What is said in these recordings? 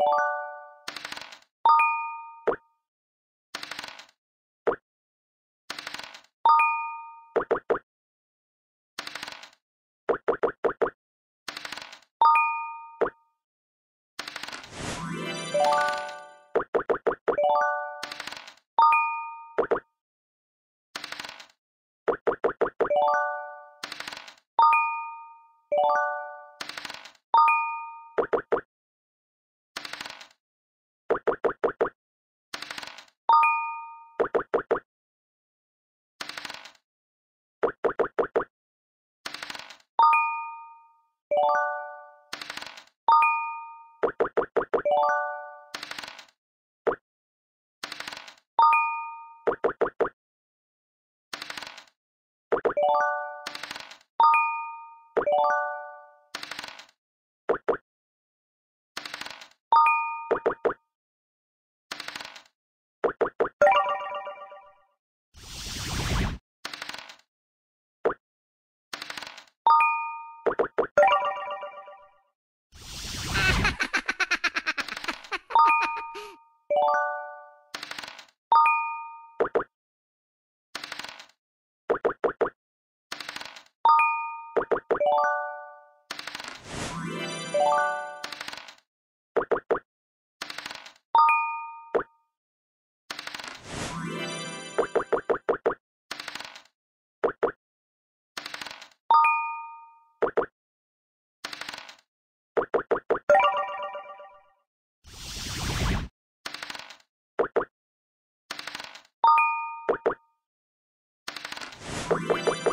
you wait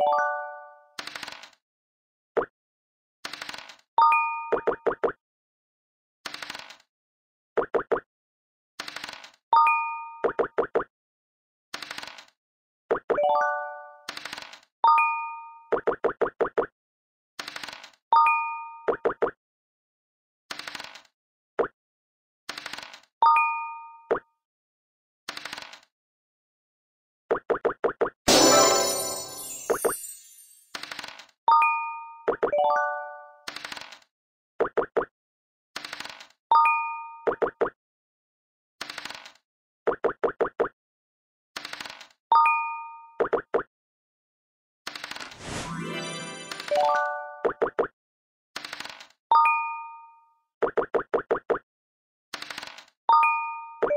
you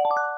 What?